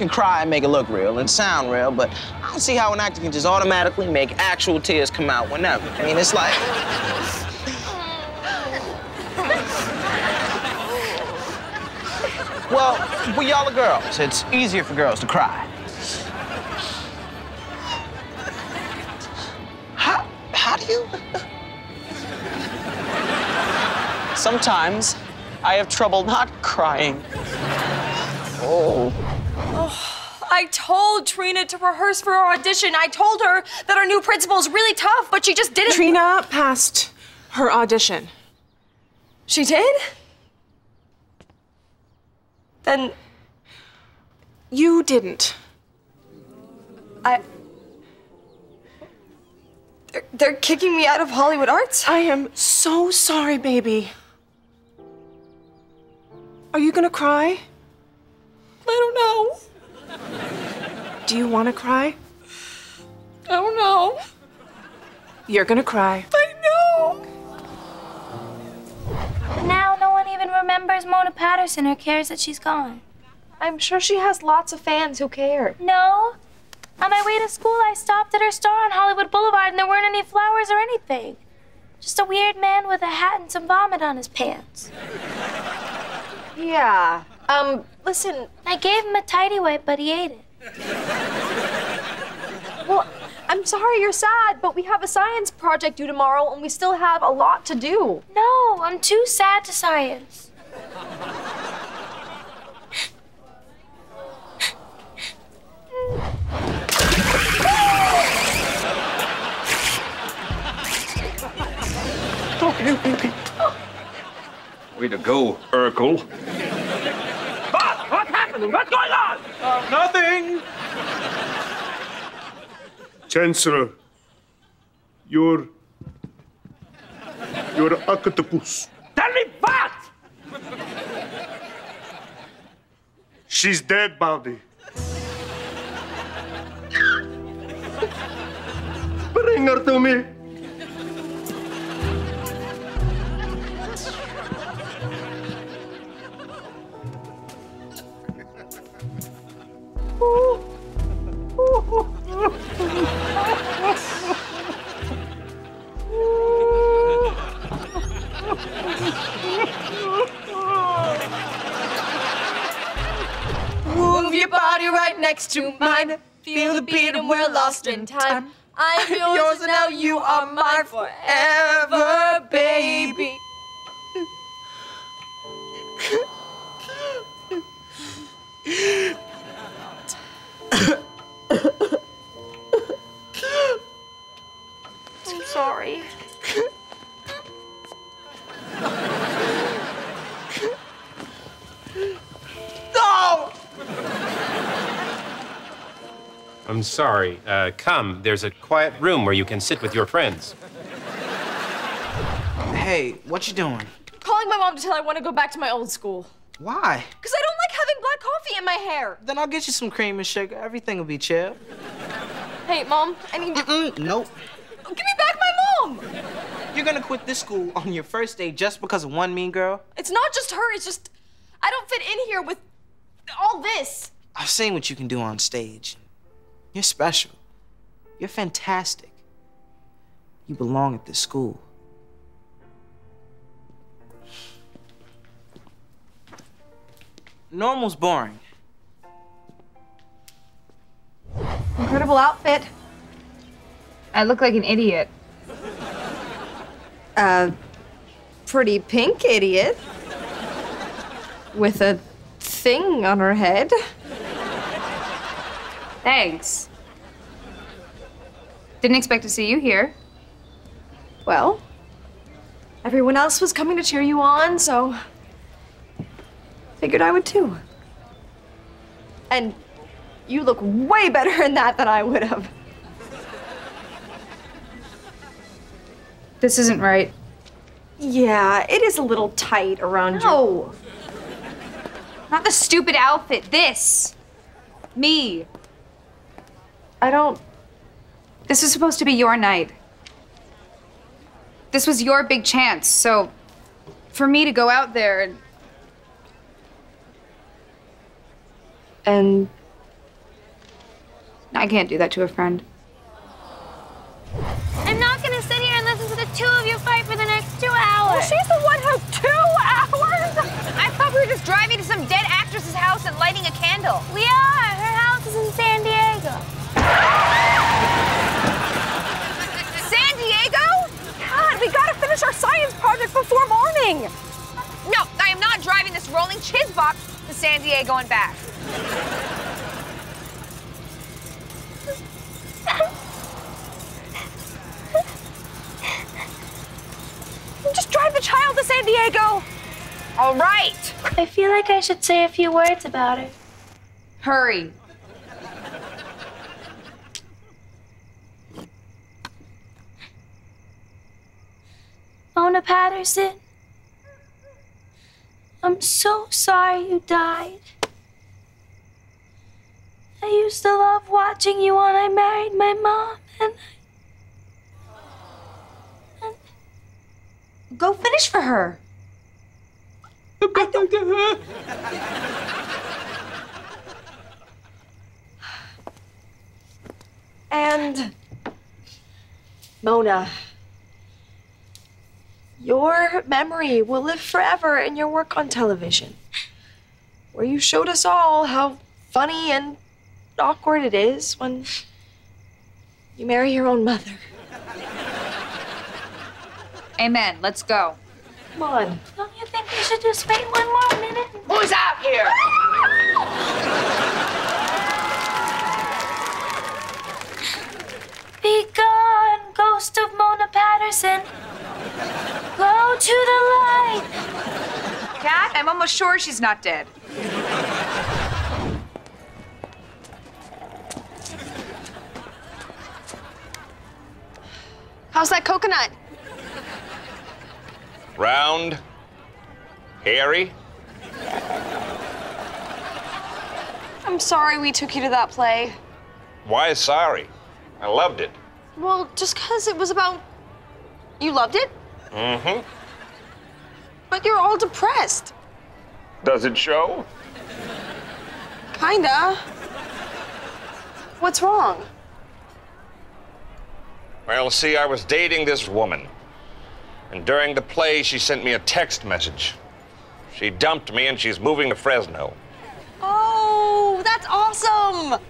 can cry and make it look real and sound real, but I don't see how an actor can just automatically make actual tears come out whenever. I mean, it's like. well, we y'all are girls. It's easier for girls to cry. How, how do you? Sometimes I have trouble not crying. Oh. I told Trina to rehearse for our audition. I told her that our new principal is really tough, but she just didn't. Trina passed her audition. She did? Then You didn't. I. They're, they're kicking me out of Hollywood Arts? I am so sorry, baby. Are you gonna cry? I don't know. Do you wanna cry? I don't know. You're gonna cry. I know. Now no one even remembers Mona Patterson or cares that she's gone. I'm sure she has lots of fans who care. No. On my way to school, I stopped at her store on Hollywood Boulevard and there weren't any flowers or anything. Just a weird man with a hat and some vomit on his pants. Yeah. Um, listen, I gave him a tidy wipe, but he ate it. well, I'm sorry you're sad, but we have a science project due tomorrow and we still have a lot to do. No, I'm too sad to science. Okay, okay, okay. Way to go, Urkel. Boss, what's happening? What's going on? Uh, nothing. Chancellor, you're. You're a octopus. Tell me what? She's dead, Baldy. Bring her to me. To mine. Feel the beat and we're lost in time. I'm yours and now you are mine forever, baby. I'm sorry. Uh, come, there's a quiet room where you can sit with your friends. Hey, what you doing? Calling my mom to tell her I want to go back to my old school. Why? Because I don't like having black coffee in my hair. Then I'll get you some cream and sugar. Everything will be chill. Hey, mom, I need to. Mm-mm, nope. Give me back my mom! You're gonna quit this school on your first day just because of one mean girl? It's not just her, it's just. I don't fit in here with all this. I've seen what you can do on stage. You're special. You're fantastic. You belong at this school. Normal's boring. Incredible outfit. I look like an idiot. A pretty pink idiot. With a thing on her head. Thanks. Didn't expect to see you here. Well, everyone else was coming to cheer you on, so figured I would too. And you look way better in that than I would have. This isn't right. Yeah, it is a little tight around you. No. Not the stupid outfit. This. Me. I don't. This was supposed to be your night. This was your big chance, so for me to go out there and. And I can't do that to a friend. I'm not gonna sit here and listen to the two of you fight for the next two hours. Well, She's the one who two hours. I thought we were just driving to some dead actress's house and lighting a candle. We are. Her house is in San Diego. San Diego? God, we gotta finish our science project before morning. No, I am not driving this rolling chiz box to San Diego and back. Just drive the child to San Diego. All right. I feel like I should say a few words about her. Hurry. Mona Patterson. I'm so sorry you died. I used to love watching you when I married my mom, and Go finish for her. And Mona, your memory will live forever in your work on television, where you showed us all how funny and awkward it is when you marry your own mother. Amen. Let's go. Come on. don't you think we should just wait one more minute? Who's out here? Be gone, ghost of Mona Patterson. Go to the light. Cat, I'm almost sure she's not dead. How's that coconut? Round. Hairy. I'm sorry we took you to that play. Why sorry? I loved it. Well, just because it was about. You loved it? Mm-hmm. But you're all depressed. Does it show? Kinda. What's wrong? Well, see, I was dating this woman. And during the play, she sent me a text message. She dumped me and she's moving to Fresno. Oh, that's awesome!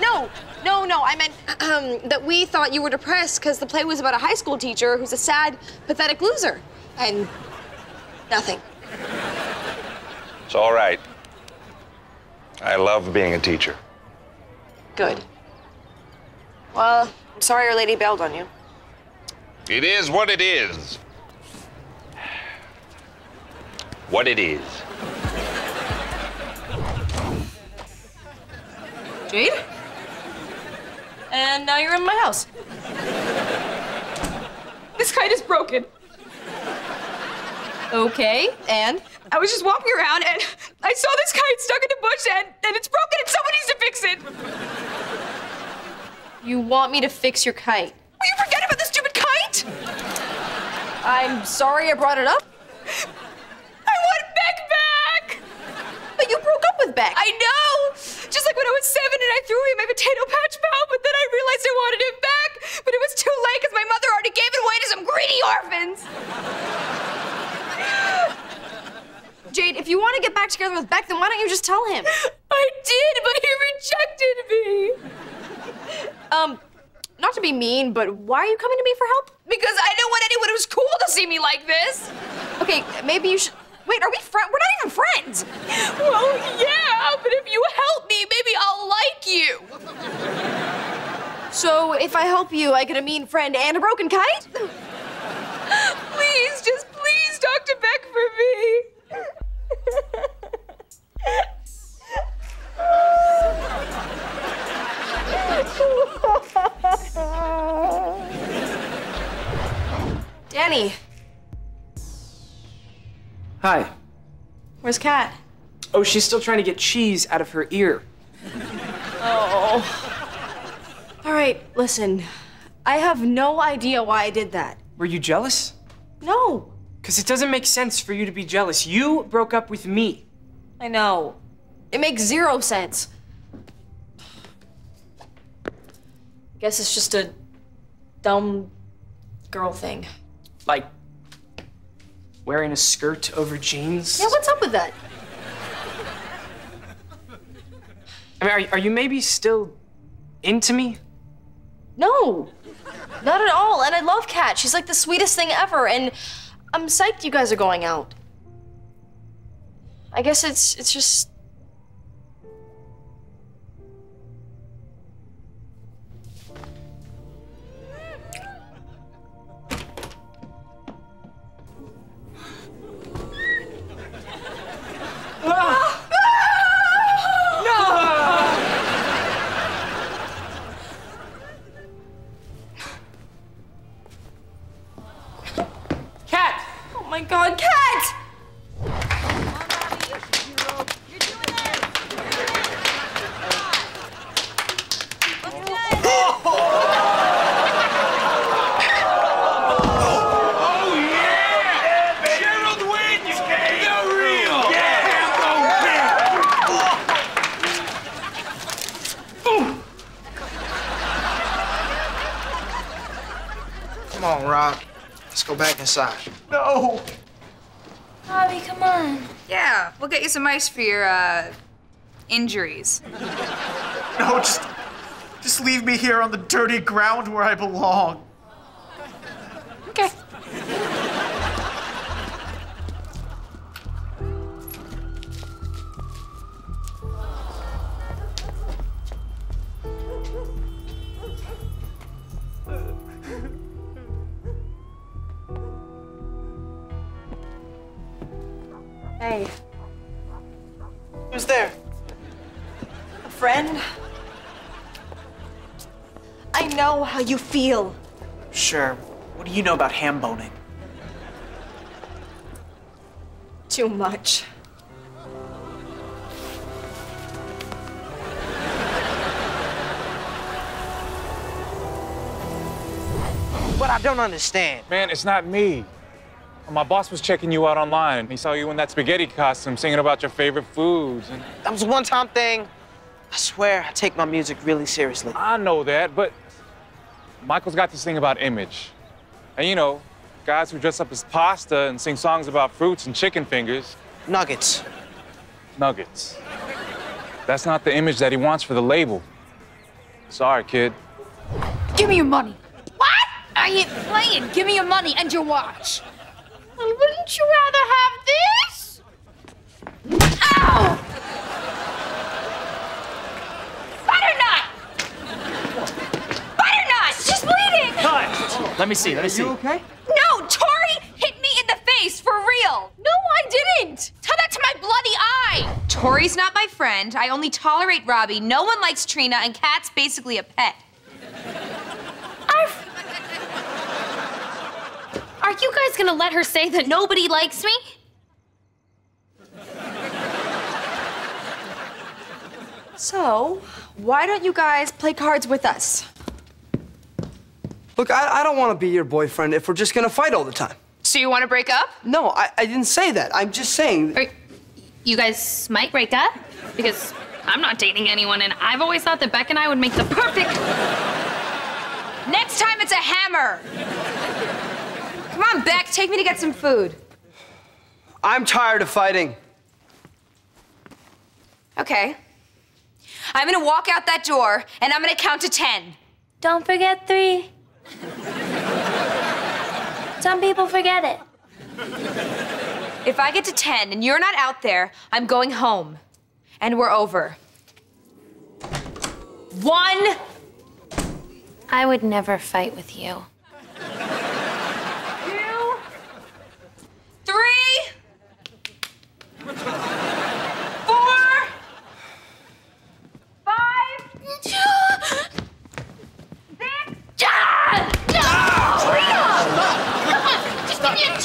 No, no, no. I meant um, that we thought you were depressed because the play was about a high school teacher who's a sad, pathetic loser. And nothing. It's all right. I love being a teacher. Good. Well, I'm sorry our lady bailed on you. It is what it is. What it is. Jade? And now you're in my house. This kite is broken. Okay, and? I was just walking around and I saw this kite stuck in the bush and, and it's broken and someone needs to fix it. You want me to fix your kite? Will you forget about the stupid kite? I'm sorry I brought it up. I want Beck back. But you broke up with Beck. I know. Just like when I was seven and I threw away my potato patch pal, but then I realized I wanted him back. But it was too late because my mother already gave it away to some greedy orphans. Jade, if you want to get back together with Beck, then why don't you just tell him? I did, but he rejected me. Um, not to be mean, but why are you coming to me for help? Because I don't want anyone who's cool to see me like this. Okay, maybe you should. Wait, are we friends? We're not even friends. Well, yeah, but if you help me, maybe I'll like you. So if I help you, I get a mean friend and a broken kite? Please, just please talk to Beck for me. Danny, Hi. Where's Cat? Oh, she's still trying to get cheese out of her ear. oh. All right, listen. I have no idea why I did that. Were you jealous? No. Because it doesn't make sense for you to be jealous. You broke up with me. I know. It makes zero sense. Guess it's just a dumb girl thing. Like wearing a skirt over jeans? Yeah, what's up with that? I mean, are, are you maybe still into me? No, not at all. And I love Cat. She's like the sweetest thing ever. And I'm psyched you guys are going out. I guess it's it's just my god, Cat! Oh, yeah! Gerald wins! The real! Come on, Rob. Let's go back inside. No! Bobby, come on. Yeah, we'll get you some ice for your, uh, injuries. No, just, just leave me here on the dirty ground where I belong. Okay. Hey, Who's there? a friend? I know how you feel. Sure. What do you know about ham boning? Too much. What I don't understand. Man, it's not me. My boss was checking you out online, he saw you in that spaghetti costume singing about your favorite foods. And That was a one-time thing. I swear, I take my music really seriously. I know that, but Michael's got this thing about image. And you know, guys who dress up as pasta and sing songs about fruits and chicken fingers. Nuggets. Nuggets. That's not the image that he wants for the label. Sorry, kid. Give me your money. What? I ain't playing. Give me your money and your watch. Well, wouldn't you rather have this? Ow! Butternut! Butternut! She's bleeding! Cut! Let me see, let me see. You okay? No, Tori hit me in the face for real. No, I didn't. Tell that to my bloody eye. Tori's not my friend. I only tolerate Robbie. No one likes Trina, and Cat's basically a pet. Are you guys gonna let her say that nobody likes me? So, why don't you guys play cards with us? Look, I, I don't want to be your boyfriend if we're just gonna fight all the time. So you want to break up? No, I, I didn't say that. I'm just saying. Or you guys might break up? Because I'm not dating anyone, and I've always thought that Beck and I would make the perfect. Next time it's a hammer. Come on, Beck, take me to get some food. I'm tired of fighting. Okay. I'm gonna walk out that door and I'm gonna count to ten. Don't forget three. Some people forget it. If I get to ten and you're not out there, I'm going home. And we're over. One. I would never fight with you. Two. Three. Four. Five. Six. Chance.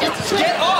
Just Get off.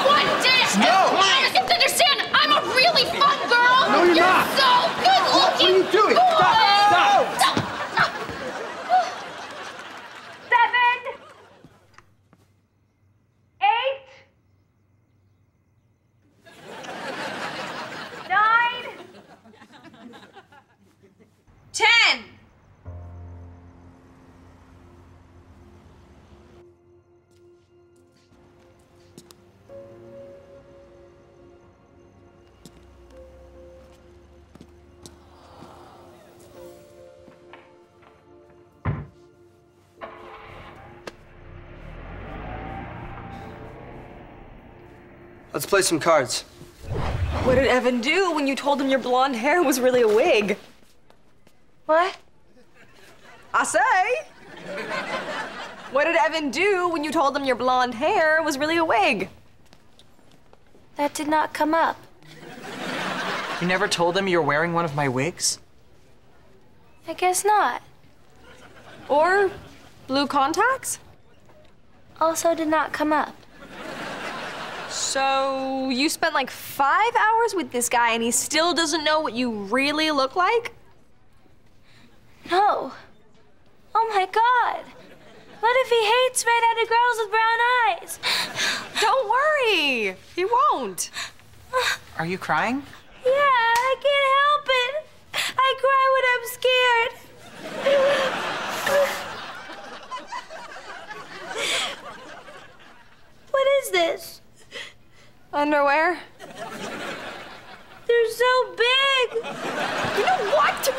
Let's play some cards. What did Evan do when you told him your blonde hair was really a wig? What? I say. What did Evan do when you told him your blonde hair was really a wig? That did not come up. You never told him you were wearing one of my wigs? I guess not. Or blue contacts? Also did not come up. So you spent like five hours with this guy and he still doesn't know what you really look like? No. Oh my god. What if he hates red-headed girls with brown eyes? Don't worry. He won't. Are you crying? Yeah, I can't help it. I cry when I'm scared. what is this? Underwear? They're so big. You know what?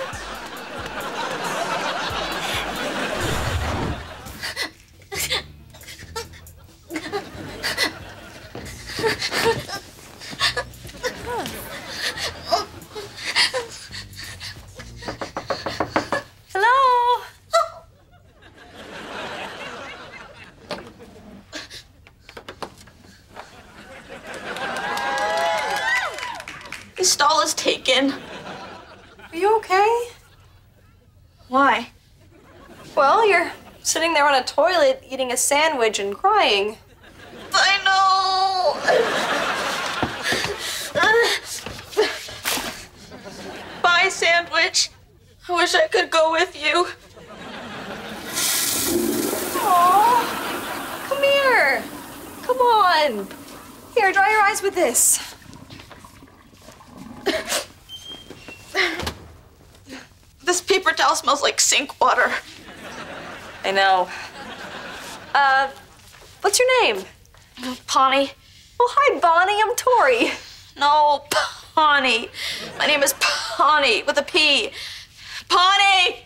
Sandwich and crying. I know. Bye, sandwich. I wish I could go with you. Aw, come here. Come on. Here, dry your eyes with this. This paper towel smells like sink water. I know. Uh, what's your name? Pawnee. Well, hi, Bonnie. I'm Tori. No, Pawnee. My name is Pawnee with a P. Pawnee!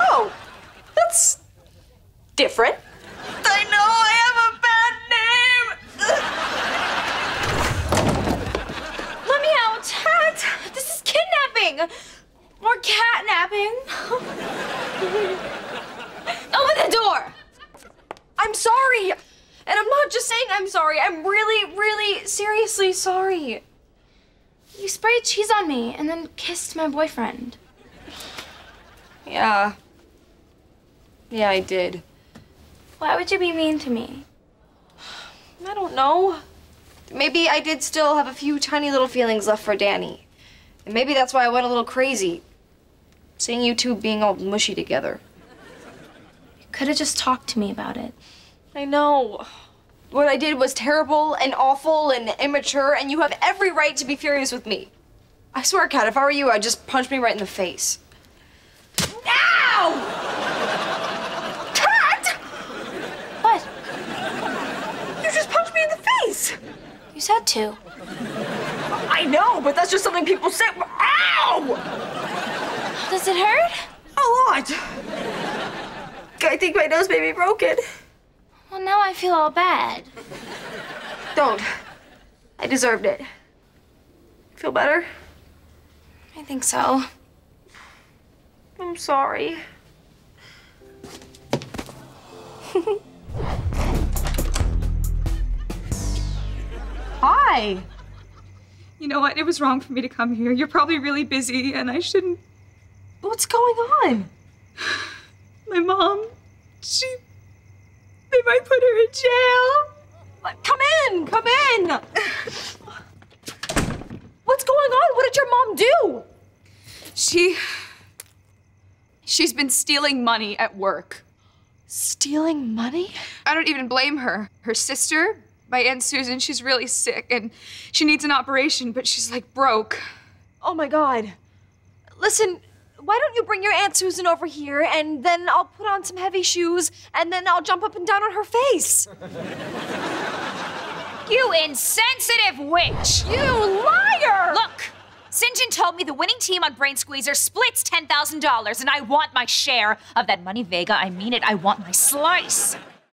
Oh, that's different. I know I have a bad name. Let me out. Cat. This is kidnapping. Or catnapping. Open the door. I'm sorry. And I'm not just saying I'm sorry. I'm really, really, seriously sorry. You sprayed cheese on me and then kissed my boyfriend. Yeah. Yeah, I did. Why would you be mean to me? I don't know. Maybe I did still have a few tiny little feelings left for Danny. And maybe that's why I went a little crazy. Seeing you two being all mushy together. You could have just talked to me about it. I know. What I did was terrible and awful and immature, and you have every right to be furious with me. I swear, Cat, if I were you, I'd just punch me right in the face. Ow! Cat! What? You just punched me in the face! You said to. I know, but that's just something people say. Ow! Does it hurt? A lot. I think my nose may be broken. Well, now I feel all bad. Don't. I deserved it. Feel better? I think so. I'm sorry. Hi. You know what? It was wrong for me to come here. You're probably really busy, and I shouldn't. What's going on? My mom, she. They might put her in jail. Come in, come in. What's going on? What did your mom do? She. She's been stealing money at work. Stealing money? I don't even blame her. Her sister, my Aunt Susan, she's really sick and she needs an operation, but she's like broke. Oh my god. Listen, why don't you bring your Aunt Susan over here and then I'll put on some heavy shoes and then I'll jump up and down on her face? You insensitive witch! You liar! Look, Sinjin told me the winning team on Brain Squeezer splits $10,000 and I want my share of that money, Vega. I mean it, I want my slice.